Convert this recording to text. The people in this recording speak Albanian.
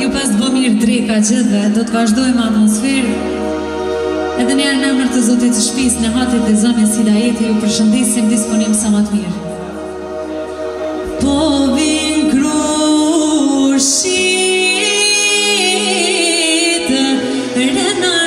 Ju pas të bo mirë drejka gjithve, do të vazhdojmë atmosferë. Edhe një arë në të zotit të shpis në hatit dhe zame si da jetë, ju përshëndisim disponim sa matë mirë. Po Shita Renan